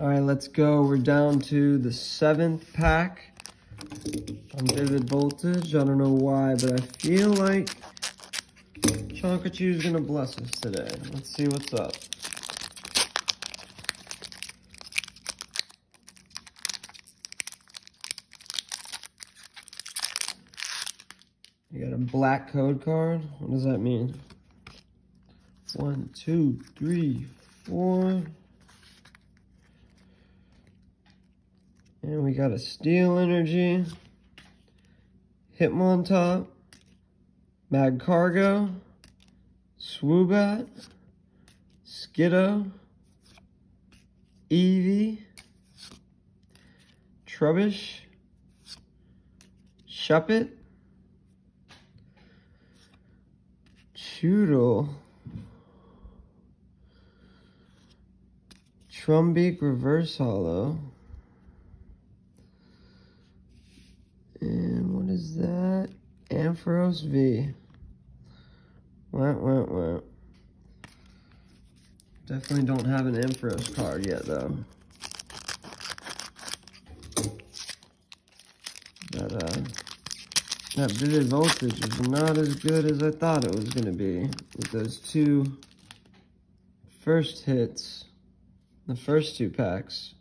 All right, let's go. We're down to the seventh pack on Vivid Voltage. I don't know why, but I feel like Chonkachu is going to bless us today. Let's see what's up. You got a black code card. What does that mean? One, two, three, four. And we got a Steel Energy, Hitmontop, Magcargo, Swoobat, Skiddo, Eevee, Trubbish, Shuppet, Choodle, Trumbeak Reverse Holo, and what is that? Ampharos V. Wah, wah, wah. Definitely don't have an Ampharos card yet, though. But, uh, that vivid voltage is not as good as I thought it was going to be with those two first hits, the first two packs.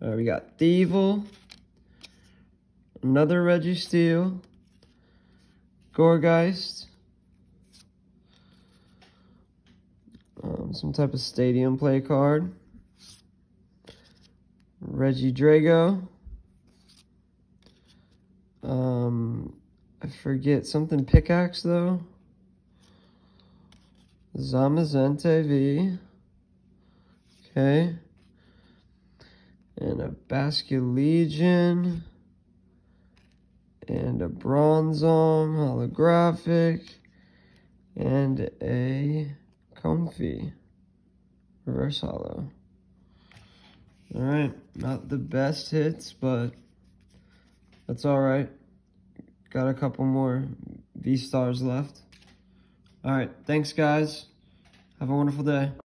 Uh, we got Thievul, another Registeel, Gourgeist, um, some type of stadium play card, Regidrago, um, I forget something pickaxe though. Zamazenta V. Okay. And a Basculegion. And a Bronzong holographic. And a Comfey reverse holo. Alright, not the best hits, but that's all right. Got a couple more V-Stars left. All right, thanks, guys. Have a wonderful day.